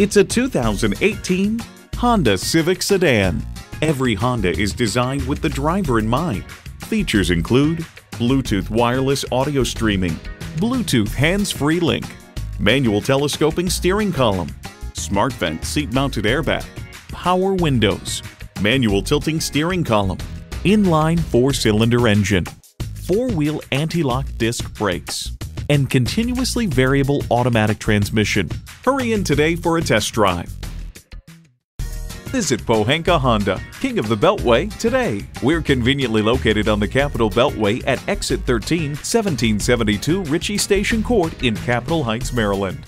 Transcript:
It's a 2018 Honda Civic Sedan. Every Honda is designed with the driver in mind. Features include Bluetooth wireless audio streaming, Bluetooth hands-free link, manual telescoping steering column, smart vent seat-mounted airbag, power windows, manual tilting steering column, inline four-cylinder engine, four-wheel anti-lock disc brakes, and continuously variable automatic transmission. Hurry in today for a test drive. Visit Pohanka Honda, King of the Beltway, today. We're conveniently located on the Capitol Beltway at Exit 13, 1772 Ritchie Station Court in Capitol Heights, Maryland.